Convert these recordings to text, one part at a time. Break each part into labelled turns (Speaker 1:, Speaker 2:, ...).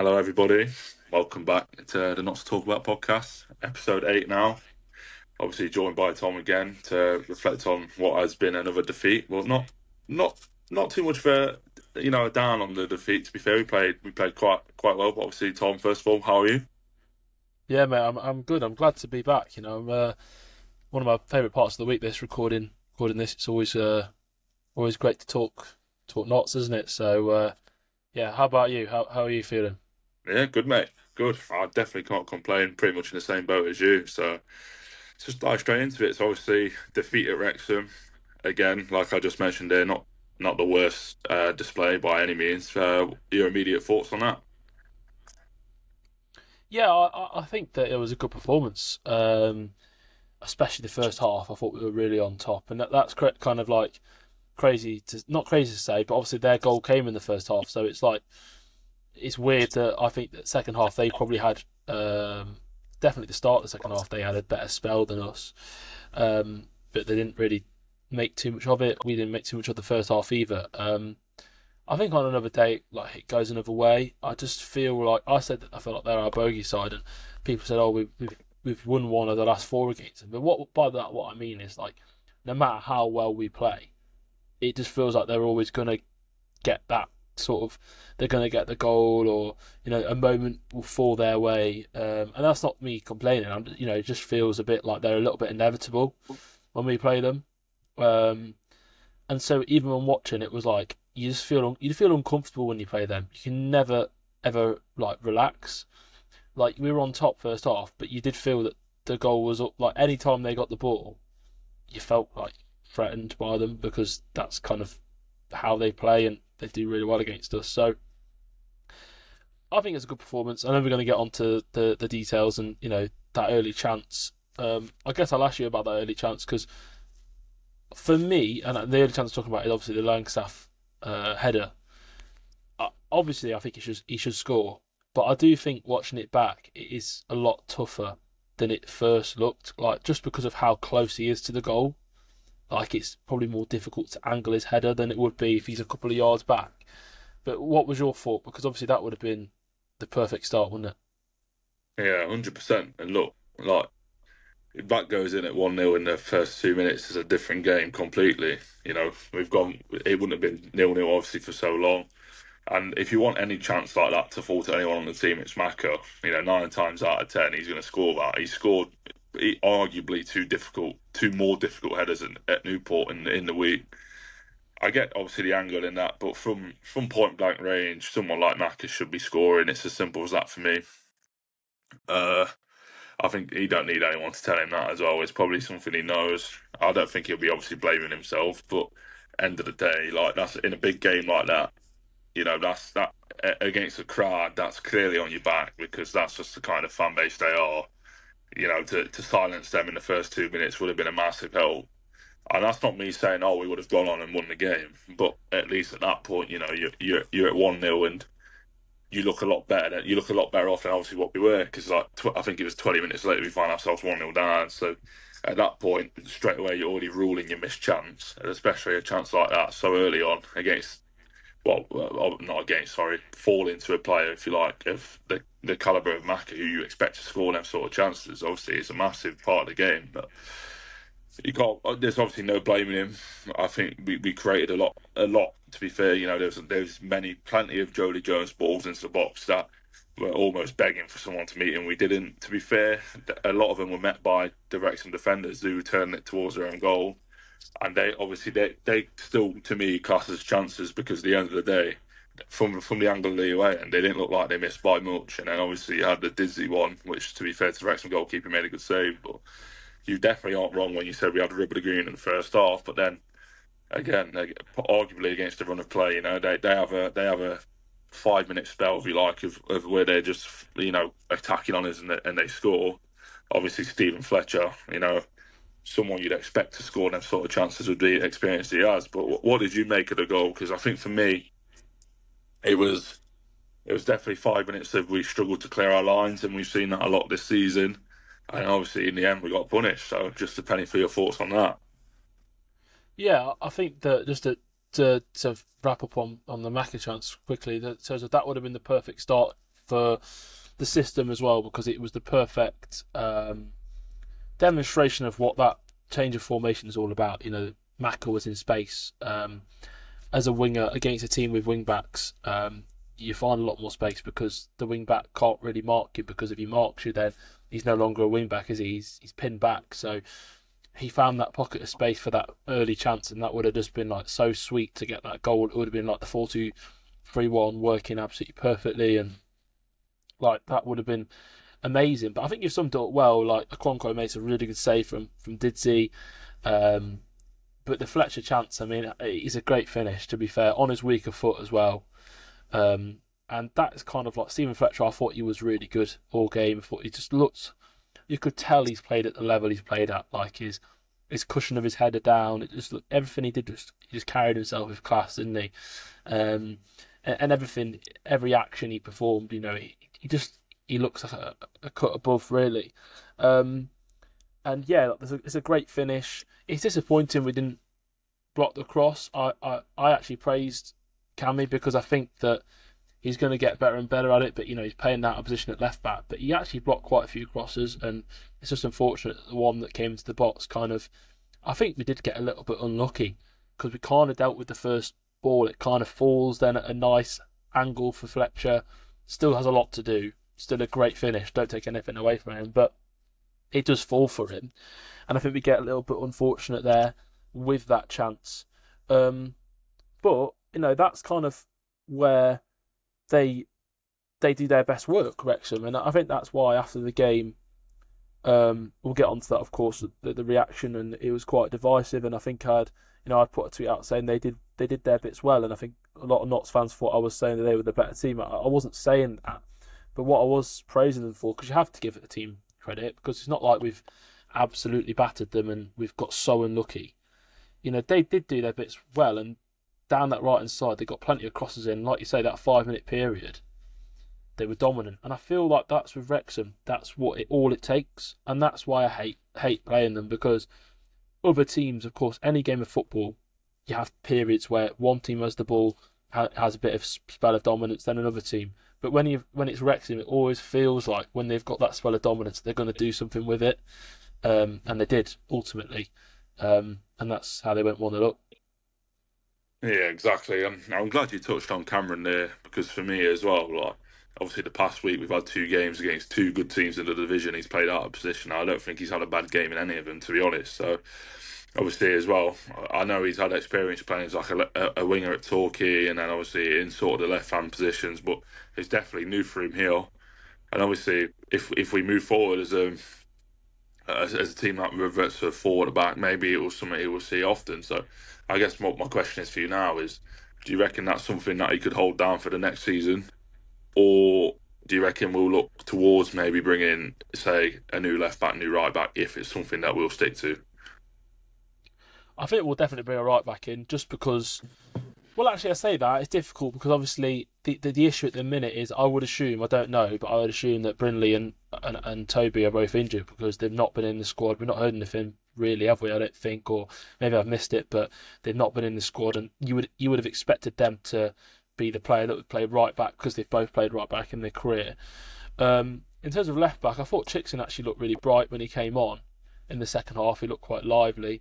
Speaker 1: Hello, everybody. Welcome back to the Notts To Talk About podcast, episode eight now. Obviously, joined by Tom again to reflect on what has been another defeat. Well, not not not too much of a you know a down on the defeat. To be fair, we played we played quite quite well. But obviously, Tom, first of all, how are you?
Speaker 2: Yeah, mate, I'm I'm good. I'm glad to be back. You know, uh, one of my favourite parts of the week. This recording recording this. It's always uh always great to talk talk Notts, isn't it? So uh, yeah, how about you? How how are you feeling?
Speaker 1: Yeah, good, mate. Good. I definitely can't complain. Pretty much in the same boat as you. So just dive straight into it. So obviously defeat at Wrexham again, like I just mentioned there, not not the worst uh, display by any means. Uh, your immediate thoughts on that?
Speaker 2: Yeah, I, I think that it was a good performance, um, especially the first half. I thought we were really on top, and that, that's kind of like crazy to not crazy to say, but obviously their goal came in the first half, so it's like it's weird that I think that second half they probably had um, definitely the start of the second half they had a better spell than us, um, but they didn't really make too much of it. We didn't make too much of the first half either. Um, I think on another day, like it goes another way. I just feel like I said that I feel like they're our bogey side, and people said, "Oh, we've we've, we've won one of the last four against them." But what by that, what I mean is like, no matter how well we play, it just feels like they're always going to get that sort of they're going to get the goal or you know a moment will fall their way. Um, and that's not me complaining. I'm, you know it just feels a bit like they're a little bit inevitable when we play them. Um, and so even when watching it was like you just feel you feel uncomfortable when you play them. You can never ever like relax. Like we were on top first half but you did feel that the goal was up like any time they got the ball you felt like threatened by them because that's kind of how they play and they do really well against us. So I think it's a good performance. I know we're going to get onto the the details and you know that early chance. Um, I guess I'll ask you about that early chance because for me, and the early chance I'm talking about is obviously the Langstaff uh, header. Uh, obviously, I think he should he should score, but I do think watching it back, it is a lot tougher than it first looked. Like just because of how close he is to the goal, like it's probably more difficult to angle his header than it would be if he's a couple of yards back. But what was your thought? Because obviously that would have been the perfect start, wouldn't
Speaker 1: it? Yeah, hundred percent. And look, like if that goes in at one 0 in the first two minutes, it's a different game completely. You know, we've gone. It wouldn't have been nil nil obviously for so long. And if you want any chance like that to fall to anyone on the team, it's Maka. You know, nine times out of ten, he's going to score that. He scored arguably two difficult, two more difficult headers in, at Newport in in the week. I get obviously the angle in that, but from from point blank range, someone like Maka should be scoring. It's as simple as that for me. Uh, I think he don't need anyone to tell him that as well. It's probably something he knows. I don't think he'll be obviously blaming himself, but end of the day, like that's in a big game like that, you know, that's that against a crowd, that's clearly on your back because that's just the kind of fan base they are you know, to, to silence them in the first two minutes would have been a massive help. And that's not me saying, oh, we would have gone on and won the game. But at least at that point, you know, you're you're, you're at one 0 and you look a lot better. You look a lot better off than obviously what we were because like tw- I think it was 20 minutes later we find ourselves one 0 down. So at that point, straight away you're already ruling your missed chance, especially a chance like that so early on against well, uh, not against, sorry, fall into a player, if you like, of the, the calibre of Maka, who you expect to score them sort of chances. Obviously, it's a massive part of the game, but you can't. Uh, there's obviously no blaming him. I think we, we created a lot, a lot. To be fair, you know, there's there's many, plenty of Jodi Jones balls into the box that were almost begging for someone to meet him. We didn't. To be fair, a lot of them were met by the Wrexham defenders who turned it towards their own goal and they obviously they they still to me class as chances because at the end of the day, from from the angle they were and they didn't look like they missed by much. And then obviously you had the Didzy one, which to be fair to the Wrexham goalkeeper made a good save, but you definitely aren't wrong when you said we had a rubber green in the first half. But then again, arguably against the run of play, you know they they have a they have a five minute spell if you like of, of where they're just you know attacking on us and they, and they score. Obviously Steven Fletcher, you know someone you'd expect to score them sort of chances with the experience he has. But what did you make of the goal? Because I think for me, it was it was definitely five minutes of we struggled to clear our lines, and we've seen that a lot this season. And obviously, in the end, we got punished. So, just penny for your thoughts on that.
Speaker 2: Yeah, I think that just to to, to wrap up on, on the Maka chance quickly, that that that would have been the perfect start for the system as well because it was the perfect um, demonstration of what that change of formation is all about. You know, Maka was in space um, as a winger against a team with wing backs. Um, you find a lot more space because the wing back can't really mark you because if he marks you, then he's no longer a wing back, is he? He's, he's pinned back. So he found that pocket of space for that early chance, and that would have just been like so sweet to get that goal. It would have been like the 4 2 3 1 working absolutely perfectly, and like that would have been amazing. But I think you've summed it up well. Like Okonkwo makes a really good save from from Didzy. Um, but the Fletcher chance, I mean, he's a great finish. To be fair, on his weaker foot as well. Um, and that's kind of like Steven Fletcher. I thought he was really good all game. I thought he just looked. You could tell he's played at the level he's played at. Like his his cushion of his head are down. It just everything he did just he just carried himself with class, didn't he? Um, and, and, everything, every action he performed, you know, he, he just he looks a, a cut above really. Um, and yeah, a, it's a great finish. It's disappointing we didn't block the cross. I, I, I actually praised Cammy because I think that he's going to get better and better at it. But you know, he's playing that position at left back. But he actually blocked quite a few crosses, and it's just unfortunate the one that came into the box kind of. I think we did get a little bit unlucky because we kind of dealt with the first ball. It kind of falls then at a nice angle for Fletcher. Still has a lot to do. Still a great finish. Don't take anything away from him, but it does fall for him, and I think we get a little bit unfortunate there with that chance. Um, but you know that's kind of where they they do their best work, Wrexham, and I think that's why after the game, um, we'll get onto that, of course, the, the reaction, and it was quite divisive, and I think I'd you know I'd put a tweet out saying they did they did their bits well, and I think a lot of Notts fans thought I was saying that they were the better team. I, I wasn't saying that, but what I was praising them for, because you have to give the team credit, because it's not like we've absolutely battered them and we've got so unlucky. You know, they did do their bits well, and down that right hand side, they got plenty of crosses in. Like you say, that five minute period, they were dominant, and I feel like that's with Wrexham. That's what it all it takes, and that's why I hate hate playing them because other teams, of course, any game of football, you have periods where one team has the ball, has a bit of spell of dominance, then another team. But when you when it's Wrexham, it always feels like when they've got that spell of dominance, they're going to do something with it, um, and they did ultimately, um, and that's how they went one 0 up.
Speaker 1: Yeah, exactly. I'm, I'm glad you touched on Cameron there because for me as well, like obviously the past week we've had two games against two good teams in the division. He's played out of position. I don't think he's had a bad game in any of them, to be honest. So obviously as well, I know he's had experience playing as like a, a winger at Torquay and then obviously in sort of the left hand positions, but it's definitely new for him here. And obviously, if if we move forward as a as, as a team that reverts to forward or back, maybe it was something he will see often. So I guess what my question is for you now is do you reckon that's something that he could hold down for the next season? Or do you reckon we'll look towards maybe bringing, say, a new left back, new right back, if it's something that we'll stick to?
Speaker 2: I think we'll definitely bring a right back in just because. Well, actually, I say that it's difficult because obviously the, the, the issue at the minute is I would assume I don't know, but I would assume that Brindley and, and and Toby are both injured because they've not been in the squad. We've not heard anything really, have we? I don't think, or maybe I've missed it, but they've not been in the squad, and you would you would have expected them to be the player that would play right back because they've both played right back in their career. Um, in terms of left back, I thought Chicksen actually looked really bright when he came on in the second half. He looked quite lively,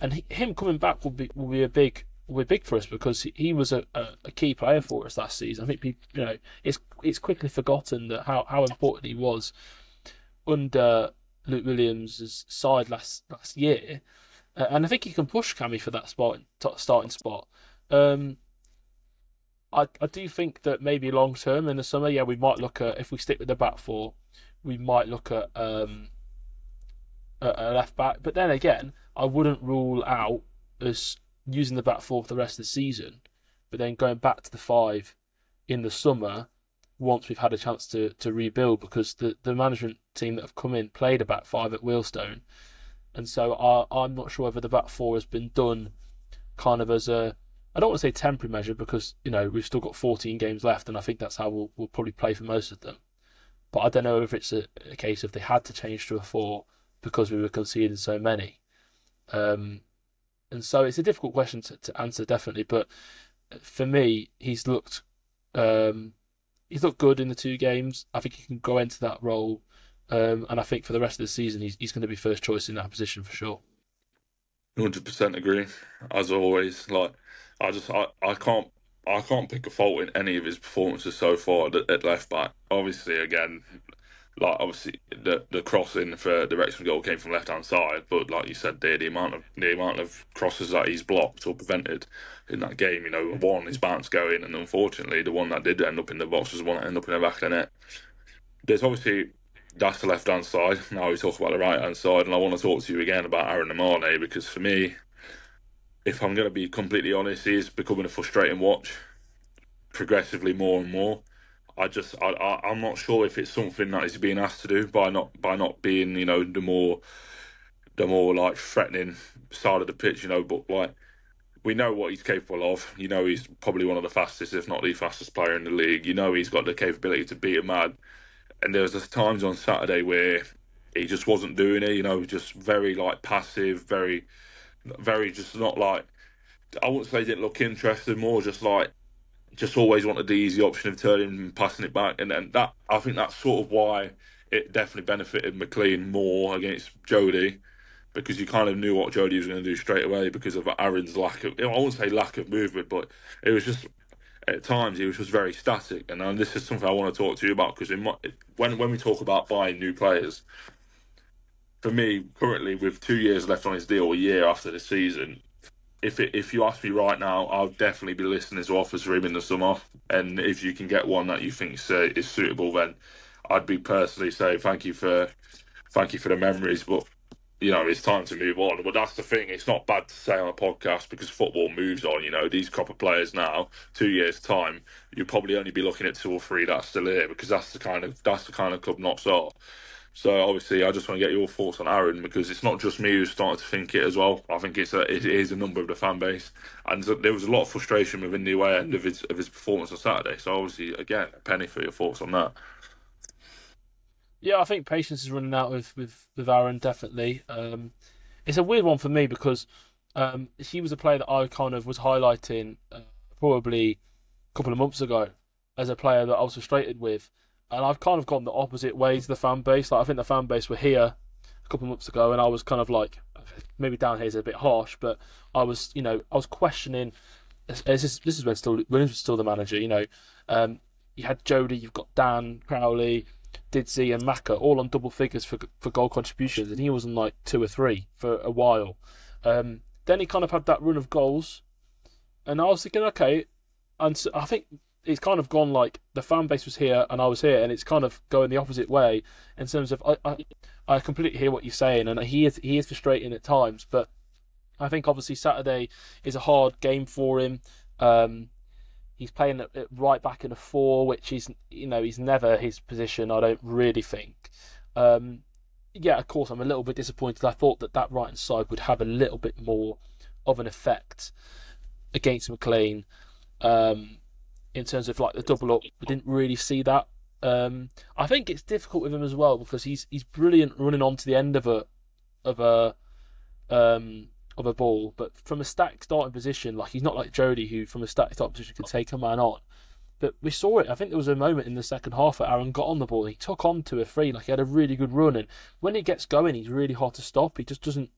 Speaker 2: and him coming back will be will be a big will be big for us because he, was a, a, a, key player for us last season. I think you know it's it's quickly forgotten that how, how important he was under Luke Williams' side last last year, uh, and I think he can push Cammy for that spot starting spot. Um, I I do think that maybe long term in the summer, yeah, we might look at if we stick with the back four, we might look at um, a, a left back. But then again, I wouldn't rule out us using the back four for the rest of the season, but then going back to the five in the summer once we've had a chance to, to rebuild because the, the management team that have come in played a back five at Wealdstone. And so I, I'm not sure whether the back four has been done kind of as a, I don't want to say temporary measure because, you know, we've still got 14 games left and I think that's how we'll, we'll probably play for most of them. But I don't know if it's a, a case of they had to change to a four because we were conceding so many. Um, and so it's a difficult question to, to answer, definitely. But for me, he's looked um, he's looked good in the two games. I think he can go into that role, um, and I think for the rest of the season, he's he's going to be first choice in that position for sure.
Speaker 1: Hundred percent agree. As always, like I just I, I can't I can't pick a fault in any of his performances so far at, at left back. Obviously, again, like obviously the the crossing for the Wrexham goal came from left hand side, but like you said, there the amount of the amount of crosses that he's blocked or prevented in that game, you know, one his bounce going, and unfortunately the one that did end up in the box was the one that ended up in the back of the net. There's obviously that's the left hand side. Now we talk about the right hand side, and I want to talk to you again about Aaron Nemane because for me, if I'm going to be completely honest, he's becoming a frustrating watch progressively more and more. I just I, I am not sure if it's something that he's being asked to do by not by not being you know the more the more like threatening side of the pitch, you know. But like we know what he's capable of. You know he's probably one of the fastest, if not the fastest player in the league. You know he's got the capability to beat a man. And there was just times on Saturday where he just wasn't doing it. You know, just very like passive, very, very just not like. I wouldn't say didn't look interested, more just like just always wanted the easy option of turning and passing it back, and then that I think that's sort of why it definitely benefited McLean more against Jody because you kind of knew what Jody was going to do straight away because of Aaron's lack of I won't say lack of movement, but it was just at times he was just very static, and this is something I want to talk to you about because when when we talk about buying new players. For me, currently with two years left on his deal, a year after the season, if it, if you ask me right now, I'll definitely be listening to offers for him in the summer. And if you can get one that you think uh, is suitable, then I'd be personally say thank you for thank you for the memories. But you know, it's time to move on. But that's the thing; it's not bad to say on a podcast because football moves on. You know, these copper players now, two years time, you'll probably only be looking at two or three that's still here because that's the kind of that's the kind of club Notts are. So obviously, I just want to get your thoughts on Aaron because it's not just me who's started to think it as well. I think it's a, it is a number of the fan base, and there was a lot of frustration within the away end of his of his performance on Saturday. So obviously, again, a penny for your thoughts on that.
Speaker 2: Yeah, I think patience is running out with with, with Aaron. Definitely, um, it's a weird one for me because um, he was a player that I kind of was highlighting uh, probably a couple of months ago as a player that I was frustrated with and I've kind of gone the opposite way to the fan base. Like I think the fan base were here a couple of months ago, and I was kind of like, maybe down here is a bit harsh, but I was, you know, I was questioning. This is this is when still Williams was still the manager. You know, um, you had Jody, you've got Dan Crowley, Didzy, and Maka all on double figures for for goal contributions, and he was on like two or three for a while. Um, then he kind of had that run of goals, and I was thinking, okay, and so I think it's kind of gone like the fan base was here and I was here, and it's kind of going the opposite way in terms of I, I, I completely hear what you're saying, and he is he is frustrating at times, but I think obviously Saturday is a hard game for him. Um, he's playing at right back in a four, which is you know he's never his position. I don't really think. Um, yeah, of course, I'm a little bit disappointed. I thought that that right hand side would have a little bit more of an effect against McLean. Um, in terms of like the double up. We didn't really see that. Um, I think it's difficult with him as well because he's he's brilliant running on to the end of a of a um, of a ball, but from a static starting position, like he's not like Jody who from a static starting position can take a man on. But we saw it. I think there was a moment in the second half where Aaron got on the ball. He took on to a free, like he had a really good run, and when he gets going, he's really hard to stop. He just doesn't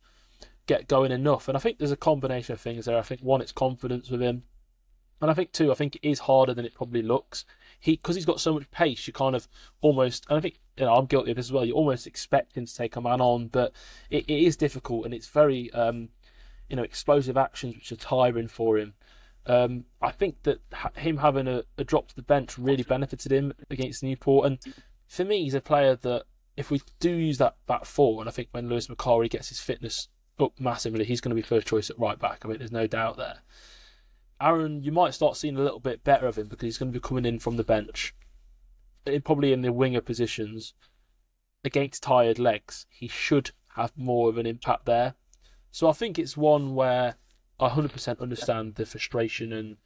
Speaker 2: get going enough. And I think there's a combination of things there. I think one, it's confidence with him. And I think too, I think it is harder than it probably looks. He because he's got so much pace, you kind of almost. And I think you know I'm guilty of this as well. You almost expect him to take a man on, but it, it is difficult and it's very um, you know explosive actions which are tiring for him. Um, I think that him having a, a drop to the bench really benefited him against Newport. And for me, he's a player that if we do use that back four, and I think when Lewis Macari gets his fitness up massively, he's going to be first choice at right back. I mean, there's no doubt there. Aaron, you might start seeing a little bit better of him because he's going to be coming in from the bench, probably in the winger positions against tired legs. He should have more of an impact there. So I think it's one where I 100% understand the frustration and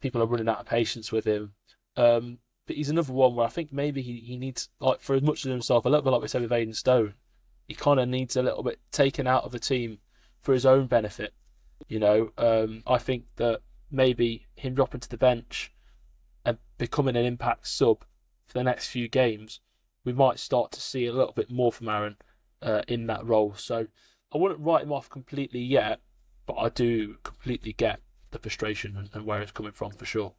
Speaker 2: people are running out of patience with him. Um, but he's another one where I think maybe he, he needs, like for as much as himself, a little bit like we said with Aidan Stone, he kind of needs a little bit taken out of the team for his own benefit. You know, um, I think that maybe him dropping to the bench and becoming an impact sub for the next few games, we might start to see a little bit more from Aaron uh, in that role. So I wouldn't write him off completely yet, but I do completely get the frustration and, and where it's coming from for sure.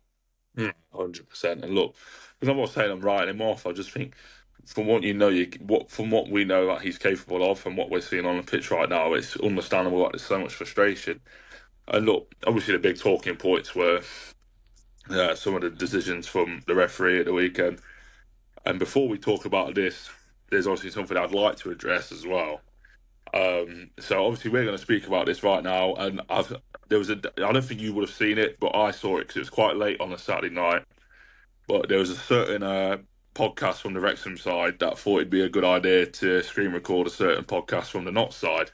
Speaker 1: Hmm, hundred percent. And look, because I'm not saying I'm writing him off. I just think from what you know, you what from what we know that he's capable of, and what we're seeing on the pitch right now, it's understandable that there's so much frustration. And look, obviously the big talking points were uh, some of the decisions from the referee at the weekend. And before we talk about this, there's obviously something I'd like to address as well. Um, so obviously we're going to speak about this right now, and I've there was a I don't think you would have seen it, but I saw it because it was quite late on a Saturday night. But there was a certain uh, podcast from the Wrexham side that thought it'd be a good idea to screen record a certain podcast from the Notts side,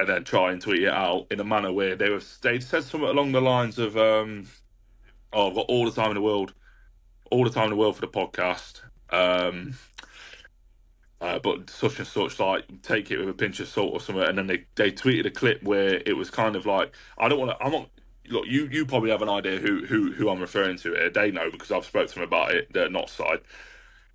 Speaker 1: and then try and tweet it out in a manner where they were they said something along the lines of, um, "Oh, I've got all the time in the world, all the time in the world for the podcast." Um, uh, but such and such, like take it with a pinch of salt or something. And then they, they tweeted a clip where it was kind of like, I don't want to, I'm not, look, you, you probably have an idea who, who, who I'm referring to here. They know because I've spoke to them about it, the Notts side.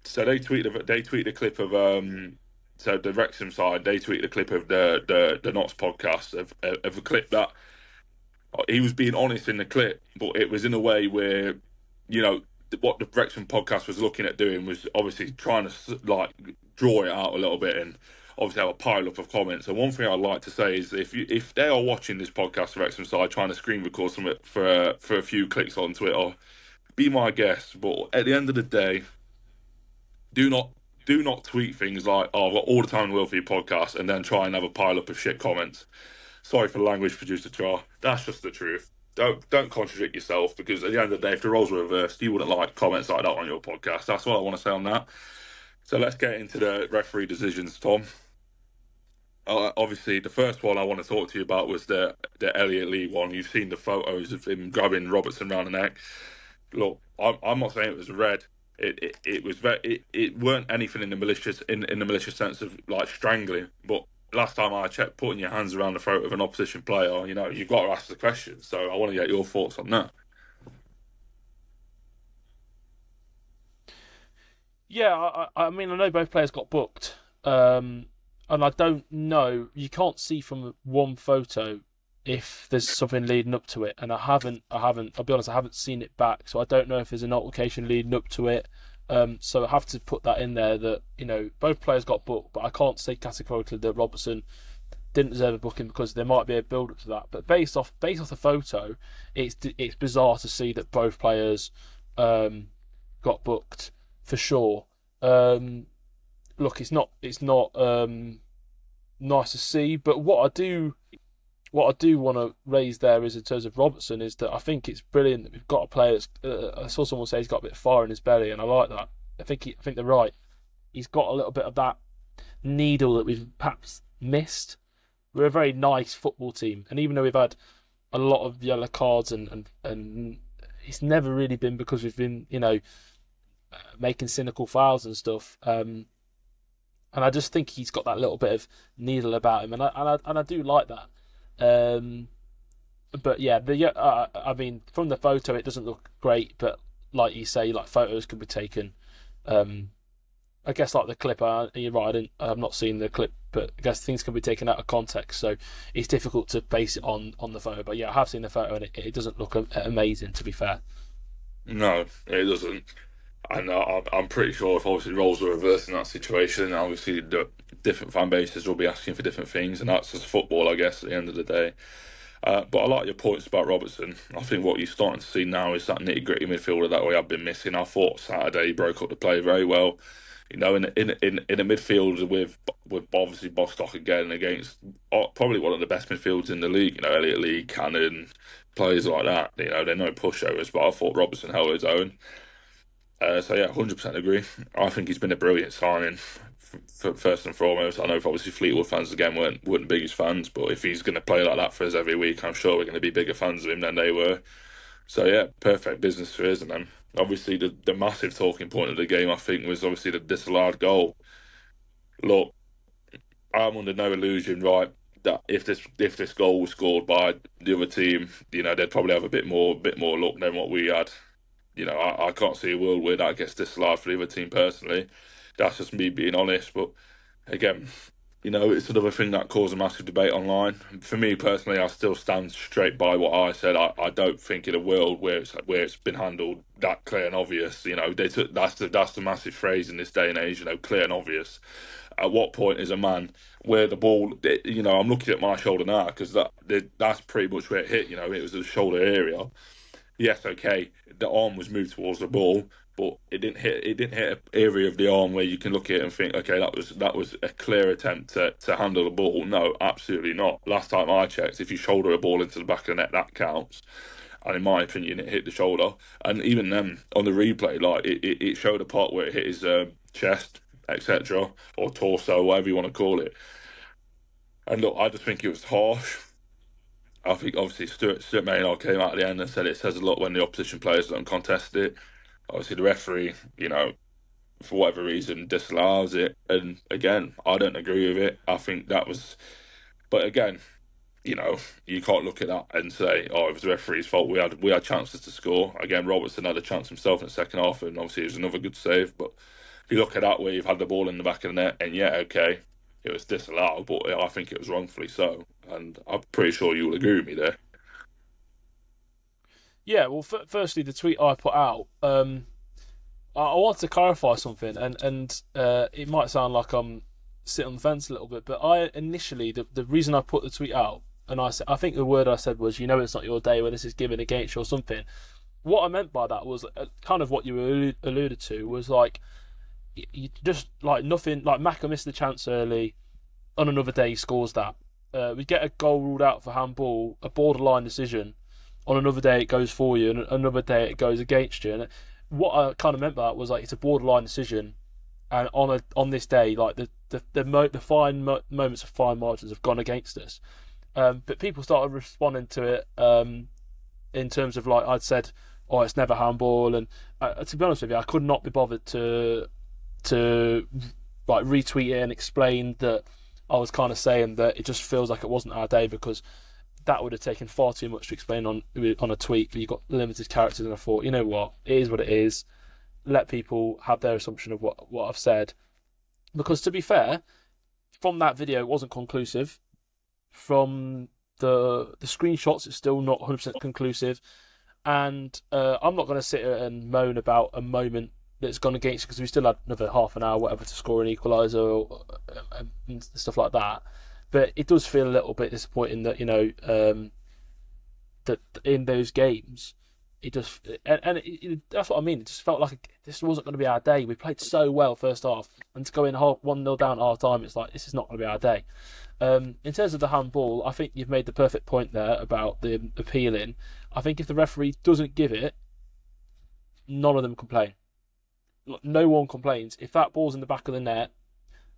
Speaker 1: So they tweeted, they tweeted a clip of, um, so the Wrexham side, they tweeted a clip of the, the, the Notts podcast of, of a clip that he was being honest in the clip, but it was in a way where, you know, what the Wrexham podcast was looking at doing was obviously trying to like draw it out a little bit and obviously have a pile up of comments. And one thing I'd like to say is if you if they are watching this podcast Wrexham side trying to screen record some for uh, for a few clicks on Twitter, be my guest. But at the end of the day, do not do not tweet things like "Oh, I've got all the time in the world for your podcast" and then try and have a pile up of shit comments. Sorry for the language, producer Char. That's just the truth don't don't contradict yourself because at the end of the day, if the roles were reversed, you wouldn't like comments like that on your podcast. That's what I want to say on that. So let's get into the referee decisions, Tom. Uh, obviously, the first one I want to talk to you about was the the Elliot Lee one. You've seen the photos of him grabbing Robertson around the neck. Look, I'm, I'm not saying it was red. It it, it was very, it, it weren't anything in the malicious in, in the malicious sense of like strangling, but last time I checked, putting your hands around the throat of an opposition player, you know, you've got to ask the question. So I want to get your thoughts on that.
Speaker 2: Yeah, I, I mean, I know both players got booked, um, and I don't know. You can't see from one photo if there's something leading up to it, and I haven't. I haven't. I'll be honest. I haven't seen it back, so I don't know if there's an altercation leading up to it. Um, so I have to put that in there that you know both players got booked, but I can't say categorically that Robertson didn't deserve a booking because there might be a build up to that. But based off based off the photo, it's it's bizarre to see that both players um, got booked for sure. Um, look, it's not it's not um, nice to see, but what I do what I do want to raise there is in terms of Robertson is that I think it's brilliant that we've got a player that's. Uh, I saw someone say he's got a bit of fire in his belly, and I like that. I think he, I think they're right. He's got a little bit of that needle that we've perhaps missed. We're a very nice football team, and even though we've had a lot of yellow cards and and, and it's never really been because we've been you know uh, making cynical fouls and stuff. Um, and I just think he's got that little bit of needle about him, and I and I, and I do like that. Um, but yeah, the uh, I mean, from the photo, it doesn't look great, but like you say, like photos can be taken. Um, I guess like the clip, uh, you're right. I I've not seen the clip, but I guess things can be taken out of context, so it's difficult to base it on on the photo. But yeah, I have seen the photo, and it, it doesn't look amazing. To be fair,
Speaker 1: no, it doesn't. And uh, I'm pretty sure if obviously roles were reversed in that situation, obviously different fan bases will be asking for different things, and that's just football, I guess, at the end of the day. Uh, but I like your points about Robertson. I think what you're starting to see now is that nitty gritty midfielder that we have been missing. I thought Saturday broke up the play very well. You know, in in in, in a midfield with with obviously Bostock again against uh, probably one of the best midfields in the league. You know, Elliot Lee, Cannon, players like that. You know, they're no pushovers, but I thought Robertson held his own. Uh, so yeah, hundred percent agree. I think he's been a brilliant signing. first and foremost, I know if obviously Fleetwood fans again weren't weren't biggest fans, but if he's going to play like that for us every week, I'm sure we're going to be bigger fans of him than they were. So yeah, perfect business for us. And then obviously the the massive talking point of the game, I think, was obviously the disallowed goal. Look, I'm under no illusion, right? That if this if this goal was scored by the other team, you know they'd probably have a bit more bit more luck than what we had you know, I, I can't see a world where that gets disallowed for the other team personally. That's just me being honest. But again, you know, it's another thing that caused a massive debate online. For me personally, I still stand straight by what I said. I, I don't think in a world where it's where it's been handled that clear and obvious, you know, they took, that's the that's the massive phrase in this day and age. You know, clear and obvious. At what point is a man where the ball? You know, I'm looking at my shoulder now because that that's pretty much where it hit. You know, it was the shoulder area. Yes, okay, the arm was moved towards the ball, but it didn't hit it didn't hit an area of the arm where you can look at it and think, okay, that was that was a clear attempt to, to handle the ball. No, absolutely not. Last time I checked, if you shoulder a ball into the back of the net, that counts. And in my opinion, it hit the shoulder. And even then, on the replay, like it, it, it showed a part where it hit his uh, chest, etc., or torso, whatever you want to call it. And look, I just think it was harsh. I think obviously Stuart, Stuart Maynard came out at the end and said it says a lot when the opposition players don't contest it obviously the referee, you know, for whatever reason disallows it. And again, I don't agree with it. I think that was, but again, you know, you can't look at that and say, "Oh, it was the referee's fault." We had we had chances to score. Again, Robertson had a chance himself in the second half, and obviously it was another good save. But if you look at that, where you've had the ball in the back of the net, and yeah, okay, it was disallowed, but I think it was wrongfully so, and I'm pretty sure you will agree with me there.
Speaker 2: Yeah, well, f- firstly, the tweet I put out, um, I-, I want to clarify something, and and uh, it might sound like I'm sitting on the fence a little bit, but I initially the the reason I put the tweet out, and I said I think the word I said was, you know, it's not your day when this is given against you or something. What I meant by that was uh, kind of what you alluded to was like you just like nothing like Maka missed the chance early. On another day, he scores that. Uh, we get a goal ruled out for handball, a borderline decision on another day it goes for you, and another day it goes against you. And what I kind of meant by that was like it's a borderline decision, and on a on this day, like the the the, mo- the fine mo- moments of fine margins have gone against us. Um, but people started responding to it um, in terms of like I'd said, oh, it's never handball, and uh, to be honest with you, I could not be bothered to to like retweet it and explain that I was kind of saying that it just feels like it wasn't our day because that would have taken far too much to explain on on a tweet. You've got limited characters, and I thought, you know what, it is what it is. Let people have their assumption of what what I've said, because to be fair, from that video, it wasn't conclusive. From the the screenshots, it's still not 100% conclusive, and uh, I'm not going to sit and moan about a moment that's gone against because we still had another half an hour, whatever, to score an equaliser or, and stuff like that. But it does feel a little bit disappointing that you know um, that in those games it just and, and it, it, that's what I mean. It just felt like this wasn't going to be our day. We played so well first half, and to go in half one 0 down at half time, it's like this is not going to be our day. Um, in terms of the handball, I think you've made the perfect point there about the appealing. I think if the referee doesn't give it, none of them complain. No one complains if that ball's in the back of the net,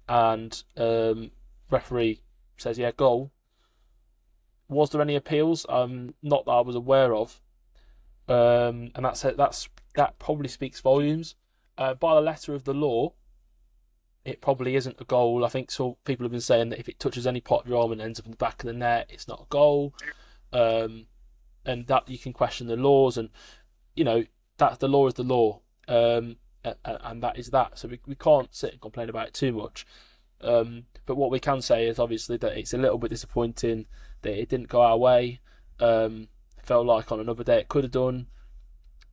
Speaker 2: and um, referee says, yeah, goal. Was there any appeals? Um, not that I was aware of. Um, and that's that's that probably speaks volumes. Uh, by the letter of the law, it probably isn't a goal. I think so. People have been saying that if it touches any part of your arm and ends up in the back of the net, it's not a goal. Um, and that you can question the laws, and you know that the law is the law, um, and, that is that. So we we can't sit and complain about it too much. Um, but what we can say is obviously that it's a little bit disappointing that it didn't go our way. Um, felt like on another day it could have done,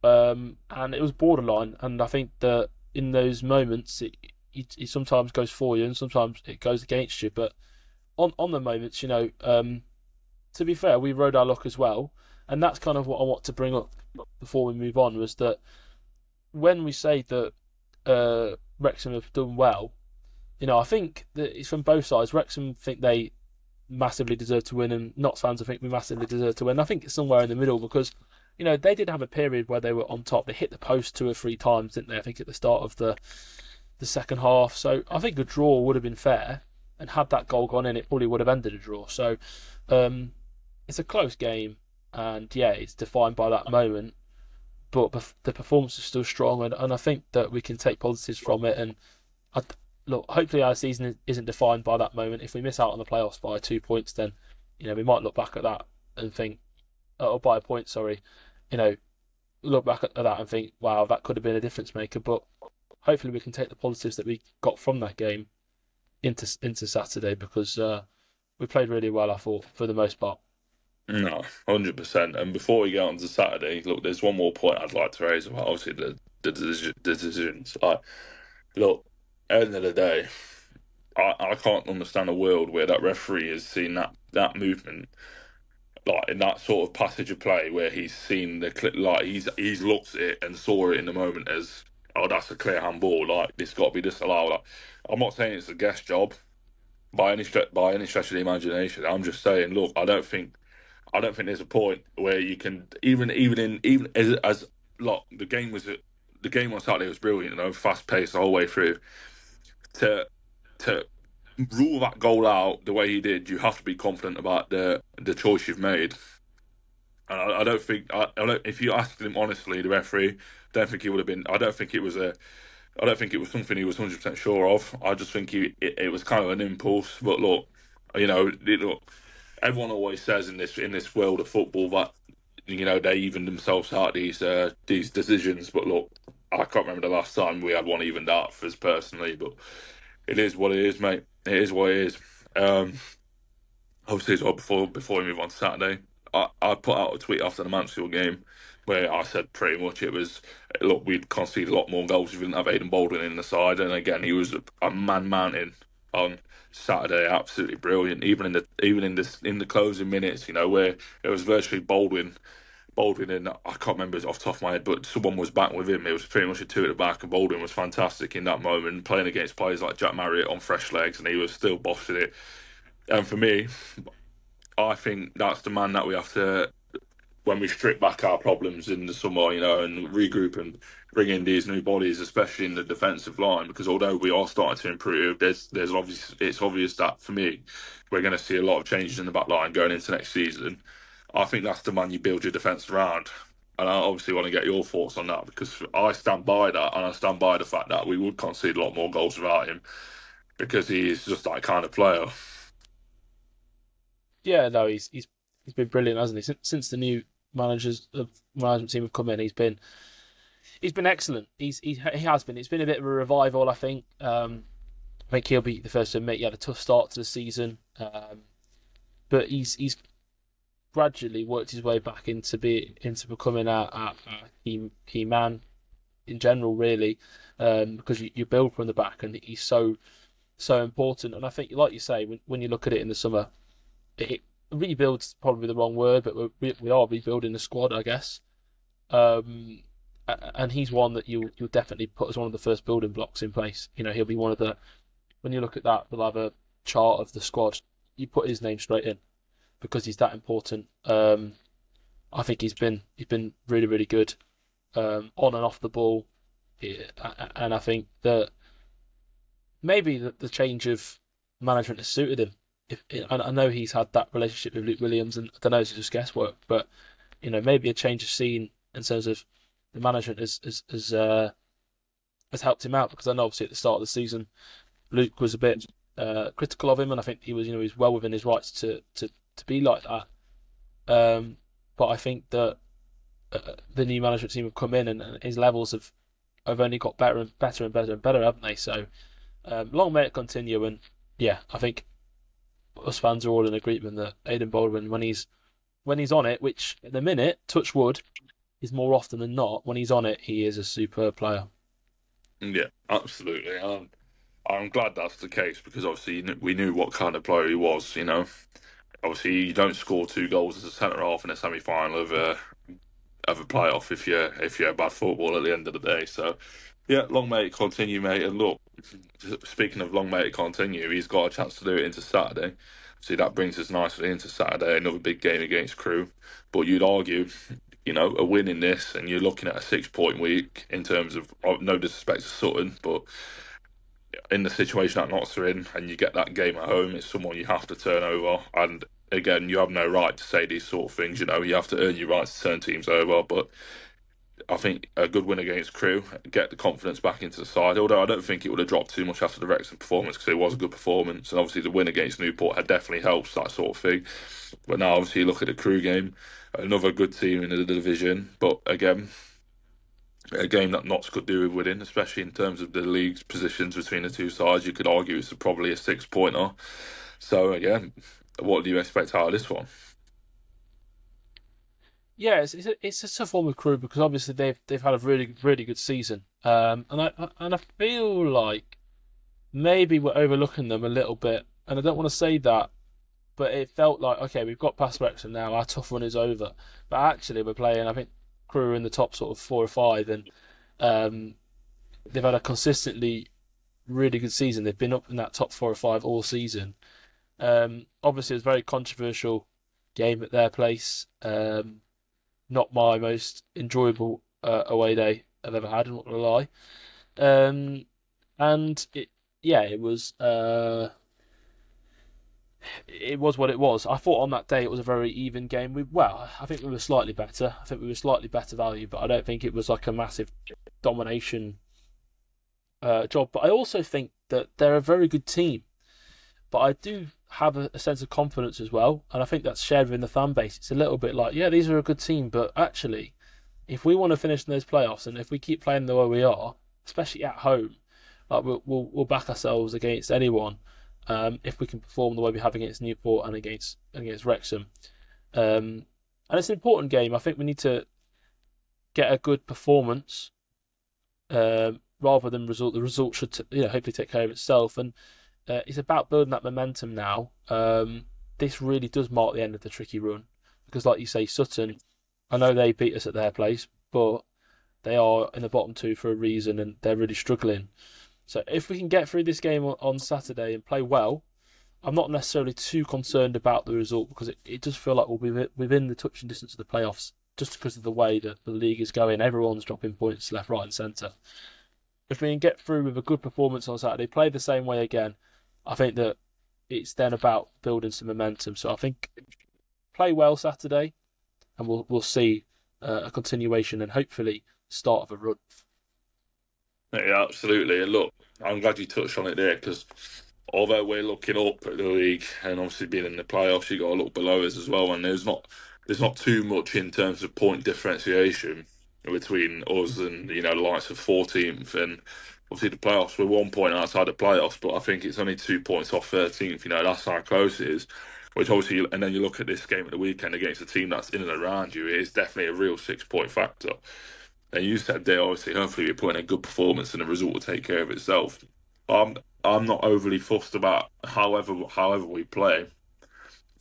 Speaker 2: um, and it was borderline. And I think that in those moments, it, it, it sometimes goes for you and sometimes it goes against you. But on on the moments, you know, um, to be fair, we rode our luck as well, and that's kind of what I want to bring up before we move on was that when we say that uh, Wrexham have done well you know, I think that it's from both sides. Wrexham think they massively deserve to win, and Notts fans I think we massively deserve to win. I think it's somewhere in the middle because, you know, they did have a period where they were on top. They hit the post two or three times, didn't they? I think at the start of the the second half. So I think a draw would have been fair, and had that goal gone in, it probably would have ended a draw. So um, it's a close game, and yeah, it's defined by that moment. But the performance is still strong, and, and I think that we can take positives from it. And I, look, hopefully our season isn't defined by that moment. If we miss out on the playoffs by two points, then you know we might look back at that and think, uh, or by a point, sorry, you know, look back at that and think, wow, that could have been a difference maker. But hopefully, we can take the positives that we got from that game into into Saturday because uh, we played really well. I thought for the most part.
Speaker 1: No, hundred percent. And before we get on to Saturday, look, there's one more point I'd like to raise about obviously the the, the decisions. Like, look, end of the day, I, I can't understand a world where that referee has seen that that movement, like in that sort of passage of play where he's seen the clip, like he's he's looked at it and saw it in the moment as oh that's a clear handball, like this got to be disallowed. Like, I'm not saying it's a guest job by any stretch by any stretch of the imagination. I'm just saying, look, I don't think I don't think there's a point where you can even even in even as as like the game was the game on Saturday was brilliant, you know, fast paced the whole way through. To to rule that goal out the way he did, you have to be confident about the the choice you've made. And I, I don't think I, I don't, if you asked him honestly, the referee, don't think he would have been. I don't think it was a. I don't think it was something he was hundred percent sure of. I just think he it, it was kind of an impulse. But look, you know, it, look, everyone always says in this in this world of football that you know they even themselves out these uh, these decisions. But look, I can't remember the last time we had one evened out for us personally. But it is what it is, mate. It is what it is. Um, obviously, as well before before we move on to Saturday, I, I put out a tweet after the Mansfield game where I said pretty much it was look we'd concede a lot more goals if we didn't have Aden Baldwin in the side, and again he was a man mountain on Saturday, absolutely brilliant. Even in the even in the in the closing minutes, you know, where it was virtually Baldwin, Baldwin, and I can't remember off the top of my head, but someone was back with him. It was pretty much a two at the back, and Baldwin was fantastic in that moment, playing against players like Jack Marriott on fresh legs, and he was still bossing it. And for me, I think that's the man that we have to when we strip back our problems in the summer, you know, and regroup and bring in these new bodies, especially in the defensive line, because although we are starting to improve, there's there's obvious it's obvious that for me, we're going to see a lot of changes in the back line going into next season. I think that's the man you build your defence around. And I obviously want to get your thoughts on that because I stand by that and I stand by the fact that we would concede a lot more goals without him because he's just that kind of player.
Speaker 2: Yeah, no, he's he's he's been brilliant, hasn't he? Since, since the new managers of management team have come in, he's been he's been excellent. He's he, he has been. It's been a bit of a revival, I think. Um, I think he'll be the first to admit he had a tough start to the season, um, but he's he's gradually worked his way back into be into becoming a, a key key man in general, really, um, because you, you build from the back, and he's so so important. And I think, like you say, when when you look at it in the summer, it rebuild's probably the wrong word, but we we are rebuilding the squad, I guess. Um, and he's one that you you'll definitely put as one of the first building blocks in place. You know, he'll be one of the when you look at that, we'll have a chart of the squad. You put his name straight in because he's that important. Um, I think he's been he's been really really good um, on and off the ball, and I think that maybe the, the change of management has suited him. If, I know he's had that relationship with Luke Williams, and I don't know it's just guesswork, but you know maybe a change of scene in terms of the management has has has, uh, has helped him out because I know obviously at the start of the season Luke was a bit uh, critical of him, and I think he was you know he's well within his rights to to to be like that. Um, but I think that uh, the new management team have come in and, and, his levels have have only got better and better and better and better, haven't they? So um, long may it continue. And yeah, I think us fans are all in agreement that Aden Baldwin, when he's when he's on it, which at the minute, touch wood, is more often than not, when he's on it, he is a superb player.
Speaker 1: Yeah, absolutely. Um, I'm glad that's the case because obviously we knew what kind of player he was. You know, obviously you don't score two goals as a centre half in a semi final of a of a playoff if you're if you're bad football at the end of the day. So yeah, long may it continue, mate. And look, speaking of long may it continue, he's got a chance to do it into Saturday. See, that brings us nicely into Saturday, another big game against Crewe. But you'd argue, you know, a win in this, and you're looking at a six point week in terms of, no disrespect to Sutton, but in the situation that Notts are in, and you get that game at home, it's someone you have to turn over. And again, you have no right to say these sort of things. You know, you have to earn your right to turn teams over. But I think a good win against Crewe, get the confidence back into the side. Although I don't think it would have dropped too much after the Wrexham performance because it was a good performance, and obviously the win against Newport had definitely helped that sort of thing. But now, obviously, you look at the Crewe game, another good team in the division. But again, a game that Notts could do with winning, especially in terms of the league's positions between the two sides. You could argue it's probably a six pointer. So again, what do you expect out of this one?
Speaker 2: Yeah, it's it's a, it's a tough one with Crewe because obviously they've they've had a really really good season, um, and I and I feel like maybe we're overlooking them a little bit, and I don't want to say that, but it felt like okay, we've got past Wrexham now, our tough run is over, but actually we're playing. I think Crewe in the top sort of four or five, and um, they've had a consistently really good season. They've been up in that top four or five all season. Um, obviously, it was a very controversial game at their place. Um, not my most enjoyable uh, away day I've ever had. I'm not gonna lie. Um, and it, yeah, it was. Uh, it was what it was. I thought on that day it was a very even game. We well, I think we were slightly better. I think we were slightly better value, but I don't think it was like a massive domination uh, job. But I also think that they're a very good team. But I do have a, a, sense of confidence as well, and I think that's shared within the fan base. It's a little bit like, yeah, these are a good team, but actually, if we want to finish in those playoffs, and if we keep playing the way we are, especially at home, like we'll we'll, we'll back ourselves against anyone. Um, if we can perform the way we have against Newport and against against Wrexham, um, and it's an important game. I think we need to get a good performance um, rather than result. The result should, t- you know, hopefully take care of itself. And uh, it's about building that momentum now. Um, this really does mark the end of the tricky run because, like you say, Sutton, I know they beat us at their place, but they are in the bottom two for a reason and they're really struggling. So if we can get through this game on Saturday and play well, I'm not necessarily too concerned about the result because it, it does feel like we'll be within the touching distance of the playoffs just because of the way that the league is going. Everyone's dropping points left, right, and centre. If we can get through with a good performance on Saturday, play the same way again, I think that it's then about building some momentum. So I think play well Saturday, and we'll we'll see uh, a continuation and hopefully start of a run.
Speaker 1: Yeah, absolutely. And look, I'm glad you touched on it there because although we're looking up at the league and obviously being in the playoffs, you got to look below us as well. And there's not there's not too much in terms of point differentiation between us and you know the likes of 14th and obviously the playoffs. We're one point outside the playoffs, but I think it's only two points off 13th. You know, that's how close it is. Which obviously, and then you look at this game at the weekend against a team that's in and around you, it is definitely a real six point factor. And you said there, obviously, hopefully you're putting a good performance and the result will take care of itself. I'm I'm not overly fussed about however however we play,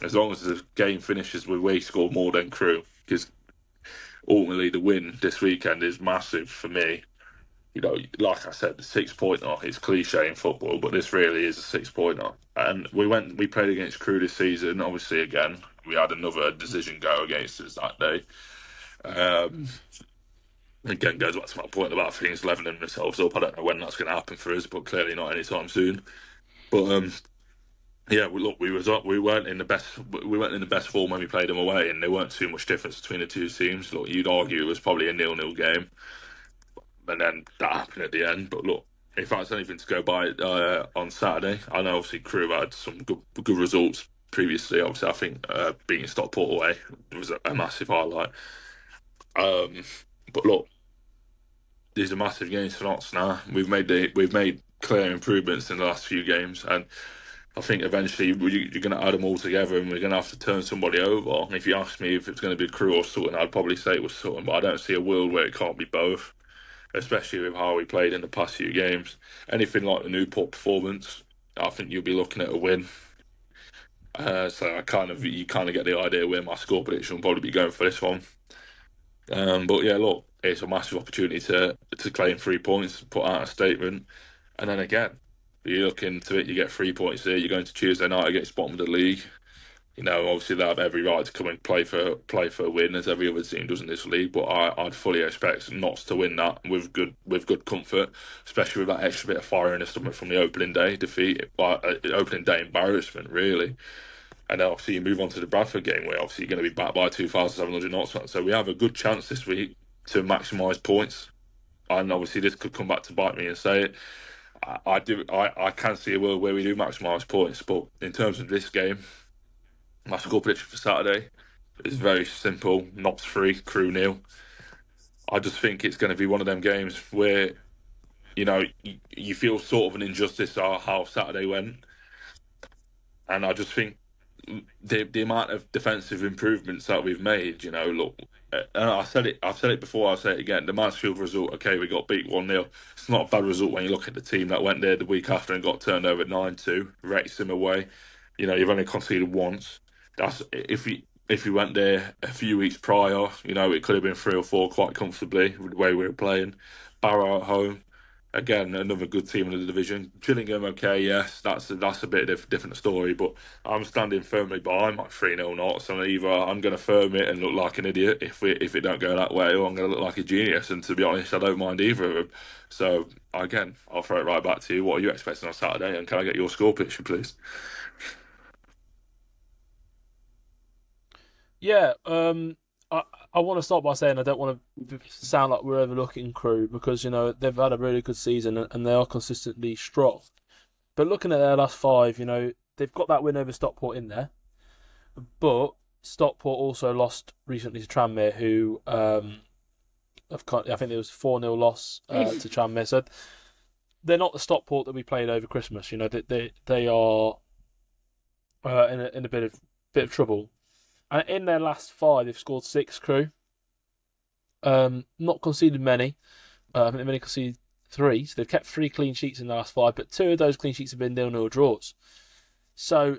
Speaker 1: as long as the game finishes with we score more than Crewe because ultimately the win this weekend is massive for me you know, like I said, the six pointer is cliche in football, but this really is a six pointer. And we went, we played against Crewe this season. Obviously, again, we had another decision go against us that day. Um, again, goes back to my point about things leveling themselves up. I don't know when that's going to happen for us, but clearly not anytime soon. But um, yeah, we, look, we was up. We weren't in the best. We weren't in the best form when we played them away, and there weren't too much difference between the two teams. Look, you'd argue it was probably a nil-nil game and then that happened at the end. But look, if that's anything to go by uh, on Saturday, I know obviously Crewe had some good good results previously. Obviously, I think uh, beating Stockport away was a, a massive highlight. Um, but look, these are massive games for us now. We've made the, we've made clear improvements in the last few games, and I think eventually you're going to add them all together, and we're going to have to turn somebody over. If you ask me if it's going to be Crewe or Sutton, I'd probably say it was Sutton, but I don't see a world where it can't be both especially with how we played in the past few games. Anything like the Newport performance, I think you'll be looking at a win. Uh, so I kind of you kind of get the idea where my score prediction will probably be going for this one. Um, but yeah, look, it's a massive opportunity to to claim three points, put out a statement, and then again, you look into it, you get three points here. You're going to Tuesday night against bottom of the league you know, obviously they have every right to come and play for play for a win, as every other team does in this league. But I, would fully expect Notts to win that with good with good comfort, especially with that extra bit of fire in the stomach from the opening day defeat, like uh, opening day embarrassment, really. And then obviously you move on to the Bradford game, where obviously you're going to be backed by 2,700 Notts fans. So we have a good chance this week to maximise points. And obviously this could come back to bite me and say it. I, I do. I, I can see a world where we do maximise points, but in terms of this game, my score prediction for Saturday is very simple. Notts three, Crewe nil. I just think it's going to be one of them games where you know you, you feel sort of an injustice how Saturday went, and I just think the the amount of defensive improvements that we've made, you know, look, uh, and I said it, I've said it before, I'll say it again. The Mansfield result, okay, we got beat one 0 It's not a bad result when you look at the team that went there the week after and got turned over nine two, Wrexham away. You know, you've only conceded once. That's if you if you went there a few weeks prior, you know, it could have been three or four quite comfortably with the way we were playing. Barrow at home, again another good team in the division. Gillingham, okay, yes, that's a, that's a bit of a different story, but I'm standing firmly behind my three 0 Notts, and either I'm going to firm it and look like an idiot if we if it don't go that way, or I'm going to look like a genius. And to be honest, I don't mind either of them. So again, I'll throw it right back to you. What are you expecting on Saturday? And can I get your score picture, please?
Speaker 2: Yeah, um, I, I want to start by saying I don't want to sound like we're overlooking Crewe because you know they've had a really good season and they are consistently strong. But looking at their last five, you know they've got that win over Stockport in there, but Stockport also lost recently to Tranmere, who um, I think it was four 0 loss uh, to Tranmere. So they're not the Stockport that we played over Christmas. You know they they, they are uh, in a, in a bit of bit of trouble. And in their last five, they've scored six Crewe. Um, not conceded many. Uh, I think they've only conceded three. So they've kept three clean sheets in the last five, but two of those clean sheets have been nil nil draws. So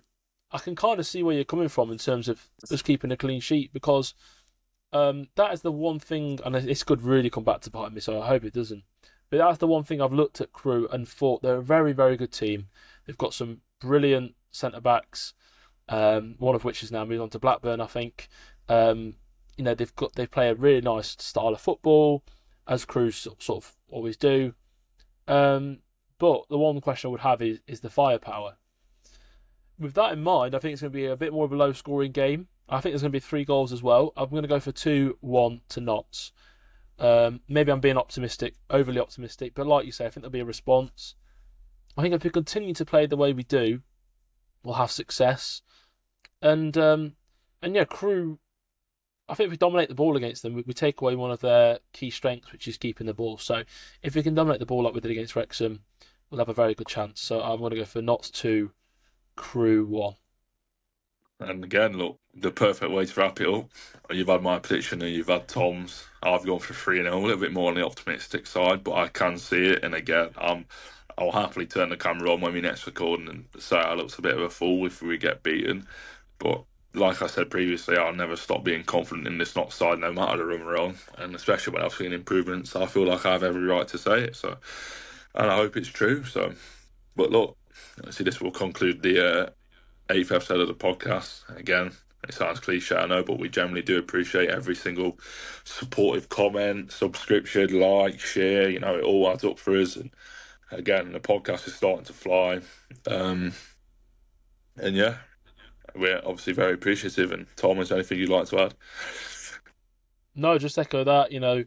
Speaker 2: I can kind of see where you're coming from in terms of just keeping a clean sheet because um, that is the one thing, and this could really come back to bite me, so I hope it doesn't. But that's the one thing I've looked at Crewe and thought they're a very, very good team. They've got some brilliant centre backs um, one of which has now moved on to Blackburn, I think. Um, you know, they've got they play a really nice style of football, as Crewe sort of always do. Um, but the one question I would have is is the firepower. With that in mind, I think it's going to be a bit more of a low scoring game. I think there's going to be three goals as well. I'm going to go for 2 1 to Notts. Um, maybe I'm being optimistic, overly optimistic, but like you say, I think there'll be a response. I think if we continue to play the way we do, we'll have success. And um, and yeah, Crewe. I think if we dominate the ball against them, we, we, take away one of their key strengths, which is keeping the ball. So if we can dominate the ball like we did against Wrexham, we'll have a very good chance. So I'm going to go for Notts two, Crewe one.
Speaker 1: And again, look, the perfect way to wrap it up. You've had my prediction and you've had Tom's. I've gone for three and a little bit more on the optimistic side, but I can see it. And again, I'm I'll happily turn the camera on when we next record and say I looked a bit of a fool if we get beaten. But like I said previously, I'll never stop being confident in this not side, no matter the run we're on, and especially when I've seen improvements, I feel like I have every right to say it. So, and I hope it's true. So, but look, see, this will conclude the uh, eighth episode of the podcast. Again, it sounds cliche, I know, but we generally do appreciate every single supportive comment, subscription, like, share. You know, it all adds up for us. And again, the podcast is starting to fly. Um, and yeah, we're obviously very appreciative. And Tom, is there anything you'd like to add?
Speaker 2: No, just echo that. You know,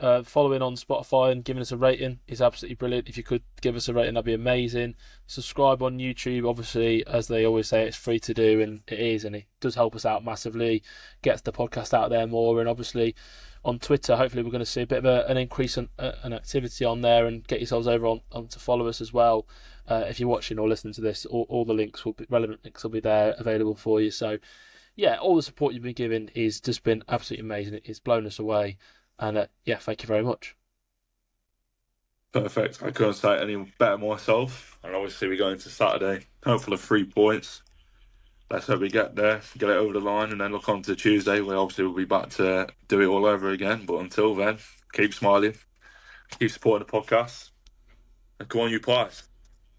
Speaker 2: uh, following on Spotify and giving us a rating is absolutely brilliant. If you could give us a rating, that'd be amazing. Subscribe on YouTube, obviously, as they always say, it's free to do, and it is, and it does help us out massively. Gets the podcast out there more, and obviously on Twitter, hopefully we're going to see a bit of a, an increase in uh, an activity on there, and get yourselves over on, on to follow us as well. Uh, if you're watching or listening to this, all, all the links will be relevant links will be there available for you. So, yeah, all the support you've been giving is just been absolutely amazing. It's blown us away, and uh, yeah, thank you very much.
Speaker 1: Perfect. I couldn't say it any better myself. And obviously, we go into Saturday, hopeful of three points. Let's hope we get there, get it over the line, and then look on to Tuesday. We obviously will be back to do it all over again. But until then, keep smiling, keep supporting the podcast, and come on, you pies.